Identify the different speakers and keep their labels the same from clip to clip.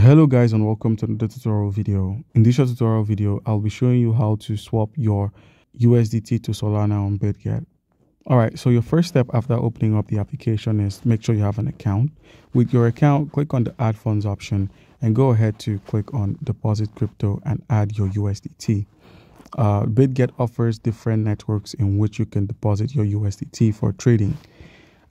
Speaker 1: Hello guys and welcome to the tutorial video. In this short tutorial video, I'll be showing you how to swap your USDT to Solana on BitGet. Alright, so your first step after opening up the application is make sure you have an account. With your account, click on the add funds option and go ahead to click on deposit crypto and add your USDT. Uh, BitGet offers different networks in which you can deposit your USDT for trading.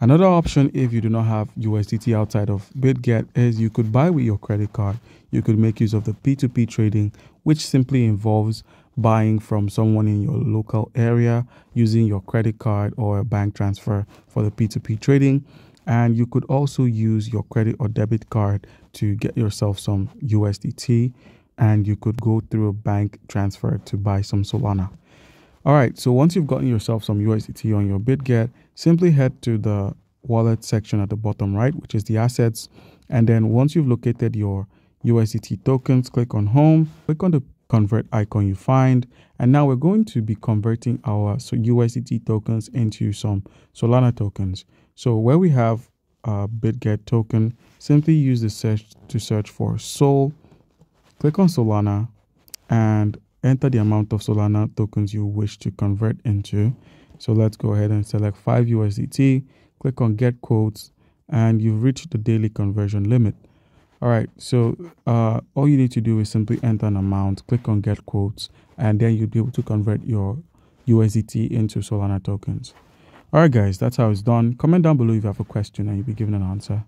Speaker 1: Another option if you do not have USDT outside of BitGet is you could buy with your credit card. You could make use of the P2P trading, which simply involves buying from someone in your local area using your credit card or a bank transfer for the P2P trading. And you could also use your credit or debit card to get yourself some USDT and you could go through a bank transfer to buy some Solana. All right, so once you've gotten yourself some USDT on your BitGet, simply head to the wallet section at the bottom right, which is the assets. And then once you've located your USDT tokens, click on home, click on the convert icon you find. And now we're going to be converting our so USDT tokens into some Solana tokens. So where we have a BitGet token, simply use the search to search for Sol, click on Solana, and enter the amount of Solana tokens you wish to convert into. So let's go ahead and select 5 USDT, click on get quotes, and you've reached the daily conversion limit. All right, so uh, all you need to do is simply enter an amount, click on get quotes, and then you'll be able to convert your USDT into Solana tokens. All right, guys, that's how it's done. Comment down below if you have a question and you'll be given an answer.